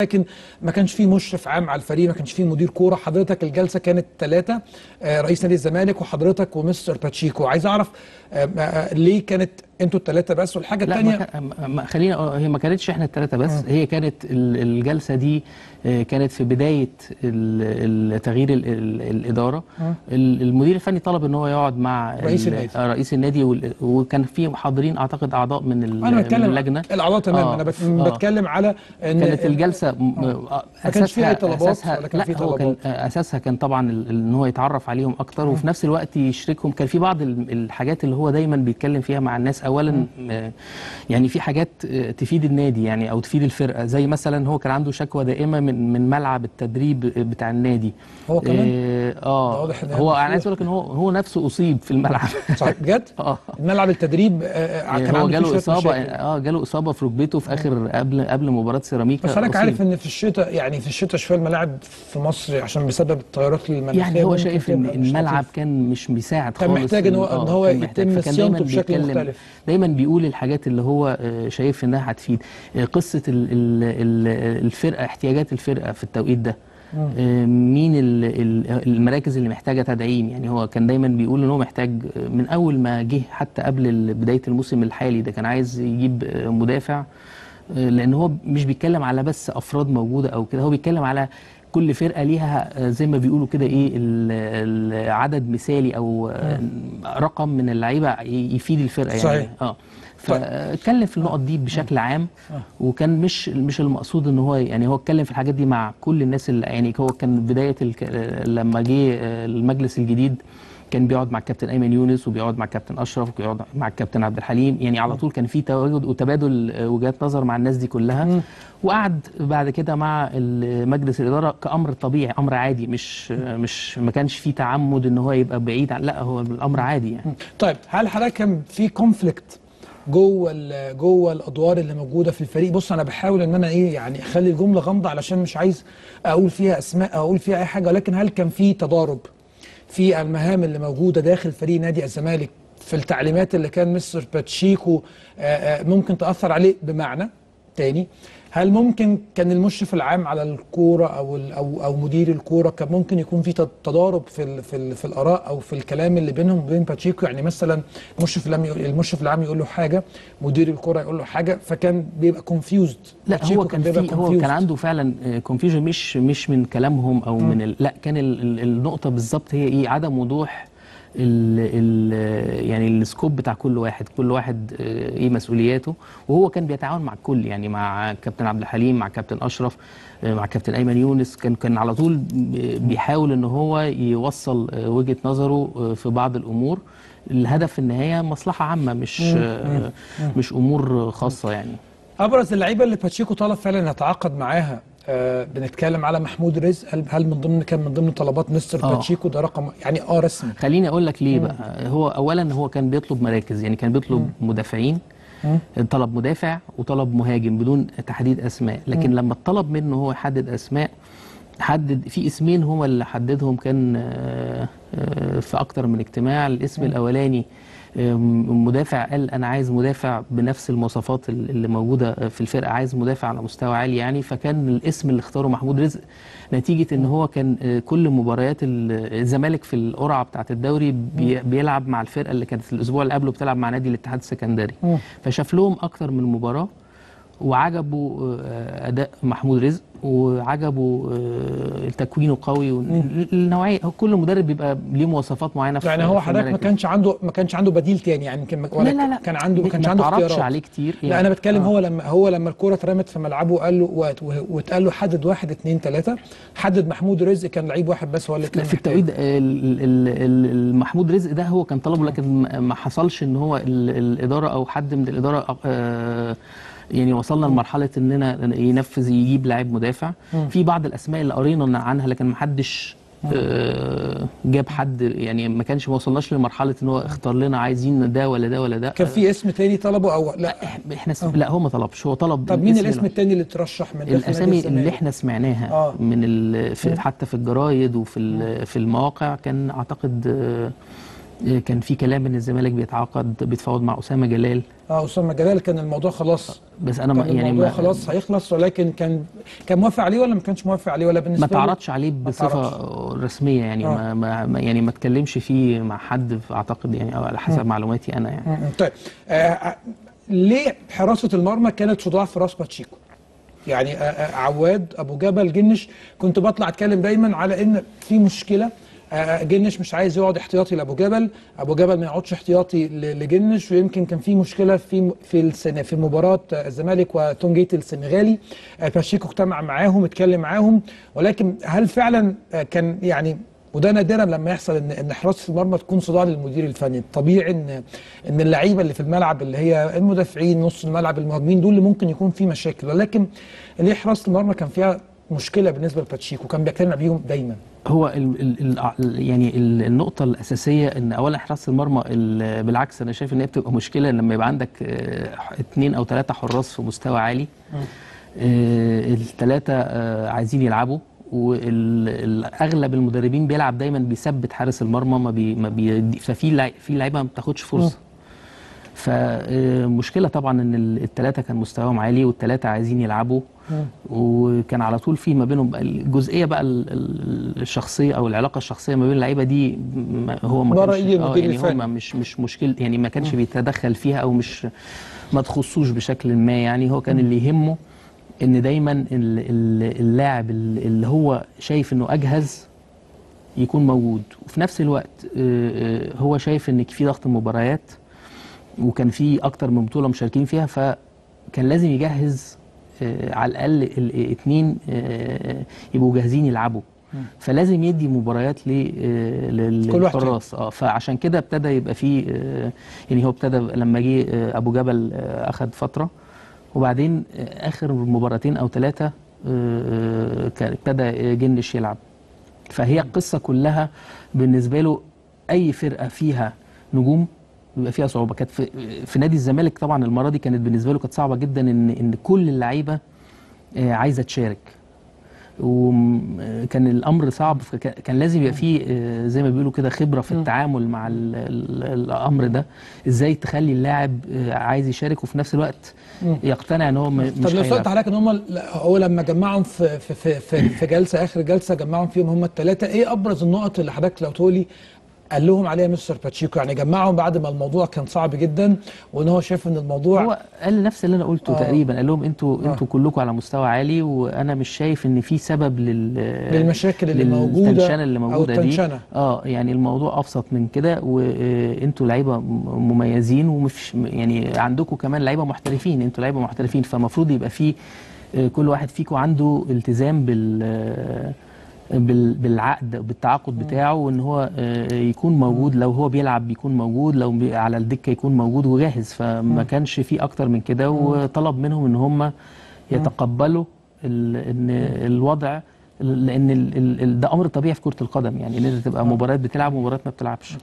لكن ما كانش فيه مشرف عام على الفريق ما كانش فيه مدير كورة. حضرتك الجلسة كانت ثلاثة رئيس نادي الزمالك وحضرتك ومستر باتشيكو. عايز أعرف آه، آه، ليه كانت أنتوا الثلاثه بس والحاجة لا الثانية خلينا هي ما كانتش إحنا الثلاثه بس هي كانت ال- الجلسة دي آه، كانت في بداية تغيير ال- ال- الإدارة. ال- المدير الفني طلب إن هو يقعد مع رئيس ال- النادي. آه، رئيس النادي وكان في حاضرين أعتقد أعضاء من أنا من بتكلم اللجنة. الأعضاء تمام آه، أنا بت- آه. بتكلم على إن كانت الجلسة م- آه، أساسها- أي طلبات كان لا في هو كان؟ آه، أساسها كان طبعا إن هو يتعرف عليهم أكتر وفي نفس الوقت يشركهم. كان في بعض ال- الحاجات اللي هو دايما بيتكلم فيها مع الناس اولا آه، يعني في حاجات آه، تفيد النادي يعني أو تفيد الفرقة زي مثلا هو كان عنده شكوى دائمة من من ملعب التدريب بتاع النادي هو كمان؟ آه, آه واضح إن هو أنا. عايز أقول لك إن هو هو نفسه أصيب في الملعب صحيح بجد آه الملعب التدريب آه، آه، كان هو جاله إصابة. آه جاله إصابة في ركبته في آخر قبل قبل مباراة سيراميكا بس حضرتك. عارف إن في الشتاء يعني في الشتاء شوية الملاعب في مصر عشان بسبب التغيرات المناخية يعني هو شايف إن الملعب. كان مش بيساعد كان خالص محتاج إن هو- آه، إن هو كان. يتم صيانته بشكل مختلف. دايما بيقول الحاجات اللي هو آه، شايف إنها هتفيد. آه، قصة ال- ال- ال- الفرقة احتياجات الفرقة في التوقيت ده. آه، مين ال- ال- المراكز اللي محتاجة تدعيم؟ يعني هو كان دايما بيقول إن هو محتاج من أول ما جه حتى قبل بداية الموسم الحالي ده كان عايز يجيب مدافع لأن هو مش بيتكلم على بس أفراد موجودة أو كده هو بيتكلم على كل فرقة ليها آه، زي ما بيقولوا كده إيه ال- العدد مثالي أو آه، رقم من اللعيبة يفيد الفرقة يعني. صحيح. آه. فاتكلم في النقط دي بشكل عام وكان مش مش المقصود إن هو يعني هو اتكلم في الحاجات دي مع كل الناس اللي يعني هو كان بداية. لما جه آه، المجلس الجديد كان بيقعد مع الكابتن أيمن يونس وبيقعد مع الكابتن أشرف وبيقعد مع الكابتن عبد الحليم. يعني على طول كان في تواجد وتبادل آه، وجهات نظر مع الناس دي كلها. وقعد بعد كده مع مجلس الإدارة كأمر طبيعي أمر عادي. مش آه، مش ما كانش في تعمد إن هو يبقى بعيد لا هو الأمر عادي يعني. طيب هل حضرتك كان في كونفليكت جوه جوه الأدوار اللي موجودة في الفريق؟ بص أنا بحاول إن أنا إيه يعني أخلي الجملة غامضة علشان مش عايز أقول فيها أسماء أو أقول فيها أي حاجة. ولكن هل كان في تضارب؟ في المهام اللي موجودة داخل فريق نادي الزمالك في التعليمات اللي كان مستر باتشيكو آه، آه، ممكن تأثر عليه بمعنى؟ تاني هل ممكن كان المشرف العام على الكورة أو أو أو مدير الكورة كان ممكن يكون في تضارب في ال في, ال في الآراء أو في الكلام اللي بينهم وبين باتشيكو؟ يعني مثلا المشرف يقول المشرف العام يقول له حاجة مدير الكورة يقول له حاجة فكان بيبقى confused لا هو كان في هو كان عنده فعلا confusion مش مش من كلامهم أو من ال لا كان ال ال النقطة بالظبط هي إيه؟ عدم وضوح ال ال يعني ال scope بتاع كل واحد كل واحد آه، إيه مسؤولياته. وهو كان بيتعاون مع الكل يعني مع كابتن عبد الحليم مع كابتن اشرف آه، مع كابتن ايمن يونس. كان كان على طول بيحاول ان هو يوصل آه، وجهة نظره في بعض الأمور. الهدف في النهاية مصلحة عامة مش مش امور خاصة يعني. أبرز اللعيبة اللي باتشيكو طلب فعلا يتعاقد معاها آه بنتكلم على محمود رزق. هل- من ضمن كان من ضمن طلبات مستر آه. باتشيكو؟ ده رقم يعني آه رسمي. خليني أقول لك ليه بقى. هو اولا هو كان بيطلب مراكز يعني كان بيطلب مدافعين. طلب مدافع وطلب مهاجم بدون تحديد أسماء. لكن لما طلب منه هو يحدد أسماء حدد في اسمين هو اللي حددهم كان آه، آه، في أكتر من اجتماع. الاسم الأولاني آه، مدافع قال أنا عايز مدافع بنفس المواصفات اللي موجودة في الفرقة عايز مدافع على مستوى عالي يعني. فكان الاسم اللي اختاره محمود رزق نتيجة إن هو كان آه، كل مباريات ال- الزمالك في القرعة بتاعة الدوري بي- بيلعب مع الفرقة اللي كانت الأسبوع اللي قبله بتلعب مع نادي الاتحاد السكندري. فشاف لهم أكتر من مباراة. وعجبوا آه، أداء محمود رزق وعجبوا آه، تكوينه قوي النوعية. كل مدرب بيبقى ليه مواصفات معينة في يعني هو حضرتك ما. كانش عنده ما كانش عنده بديل تاني يعني يمكن لا لا لا. كان عنده ما كانش عنده اختيارات. عليه كتير لا أنا بتكلم هو لما هو لما الكوره اترمت في ملعبه قال له واتقال له حدد واحد اثنين ثلاثة حدد محمود رزق كان لعيب واحد بس هو اللي كان في. التوقيت المحمود رزق ده هو كان طلبه لكن ما- حصلش إن هو ال- الإدارة أو حد من الإدارة آه، يعني وصلنا لمرحلة إننا ينفذ يجيب لاعب مدافع. في بعض الأسماء اللي قرينا عنها لكن ما حدش آه، جاب حد يعني ما كانش ما وصلناش لمرحلة إن هو اختار لنا عايزين ده ولا ده ولا ده. كان في اسم تاني طلبه أو لا؟ إحنا س... لا هو ما طلبش هو طلب طب مين الاسم التاني اللي اترشح من الأسامي اللي؟ إحنا سمعناها آه. من ال... في حتى في الجرايد وفي ال... في المواقع كان أعتقد آه، آه، كان في كلام إن الزمالك بيتعاقد بيتفاوض مع أسامة جلال آه أسامة جلال كان الموضوع خلاص بس أنا كان يعني الموضوع خلاص هيخلص ولكن كان كان موافق عليه ولا ما كانش موافق عليه ولا بالنسبة ما؟ تعرضش عليه بصفة رسمية يعني آه. ما ما يعني ما اتكلمش فيه مع حد أعتقد يعني أو على حسب معلوماتي أنا يعني م- م. طيب آه ليه حراسة المرمى كانت صداع في راس باتشيكو؟ يعني آه آه عواد أبو جبل جنش كنت بطلع أتكلم دايما على إن في مشكلة جنش مش عايز يقعد احتياطي لأبو جبل. أبو جبل ما يقعدش احتياطي لجنش ويمكن كان في مشكلة في في في مباراة آه، الزمالك وتونجيت السنغالي. آه، باتشيكو اجتمع معاهم اتكلم معاهم. ولكن هل فعلا آه، كان يعني وده نادرا لما يحصل ان إن حراسه المرمى تكون صداع للمدير الفني. طبيعي ان إن اللعيبة اللي في الملعب اللي هي المدافعين نص الملعب المهاجمين دول اللي ممكن يكون في مشاكل. ولكن ليه حراسه المرمى كان فيها مشكلة بالنسبة لباتشيكو كان بيجتمع بيهم دايما. هو ال ال ال يعني ال النقطة الأساسية إن أولا حراسة المرمى ال- بالعكس أنا شايف إن هي بتبقى مشكلة لما يبقى عندك آه، اتنين أو ثلاثة حراس في مستوى عالي. الثلاثة عايزين يلعبوا واغلب المدربين بيلعب دايما بيثبت حارس المرمى ما بي ما بي ففي في لعيبة ما بتاخدش فرصة. فمشكله طبعا إن الثلاثه كان مستواهم عالي والثلاثه عايزين يلعبوا. وكان على طول في ما بينهم الجزئية بقى ال- ال- الشخصية أو العلاقة الشخصية ما بين اللعيبة دي هو ما كانش آه المدير يعني هو مش مش مشكله يعني ما كانش بيتدخل فيها أو مش ما تخصوش بشكل ما يعني. هو كان اللي يهمه إن دايما ال- ال- اللاعب ال- اللي هو شايف إنه أجهز يكون موجود. وفي نفس الوقت آه، آه، هو شايف إن في ضغط مباريات وكان في أكتر من بطولة مشاركين فيها فكان لازم يجهز آه، على الأقل الاثنين يبقوا جاهزين يلعبوا. فلازم يدي مباريات آه، للحراس. آه فعشان كده ابتدى يبقى في آه، يعني هو ابتدى لما جه آه، أبو جبل آه، اخذ فترة. وبعدين آه، آخر مباراتين أو ثلاثة ابتدى جنش يلعب. فهي القصة كلها بالنسبة له أي فرقة فيها نجوم بيبقى فيها صعوبة. كانت في, في نادي الزمالك طبعا المرة دي كانت بالنسبة له كانت صعبة جدا إن إن كل اللعيبة آه، عايزة تشارك. وكان الأمر صعب. كان لازم يبقى فيه آه، زي ما بيقولوا كده خبرة في التعامل مع ال ال الأمر ده. إزاي تخلي اللاعب آه، عايز يشارك وفي نفس الوقت يقتنع إن هو م- طب مش لو سالت حضرتك ان هم هو لما جمعهم في في في في, في جلسة آخر جلسة جمعهم فيهم هم الثلاثه إيه أبرز النقط اللي حضرتك لو تقولي قال لهم عليها مستر باتشيكو يعني جمعهم بعد ما الموضوع كان صعب جدا وإن هو شايف إن الموضوع هو قال نفس اللي أنا قلته آه. تقريبا قال لهم أنتوا آه. أنتوا كلكم على مستوى عالي وأنا مش شايف إن في سبب لل للمشاكل اللي موجودة للتنشنه اللي موجودة دي التنشنة آه يعني الموضوع أبسط من كده وأنتوا لعيبة مميزين ومش يعني عندكم كمان لعيبة محترفين أنتوا لعيبة محترفين فالمفروض يبقى في آه، كل واحد فيكم عنده التزام بال- بالعقد بالتعاقد بتاعه وإن هو آه، يكون موجود. لو هو بيلعب بيكون موجود لو على الدكة يكون موجود وجاهز. فما كانش في أكتر من كده وطلب منهم إن هم يتقبلوا إن الوضع لأن ده أمر طبيعي في كرة القدم. يعني إن أنت تبقى مباريات بتلعب ومباريات ما بتلعبش.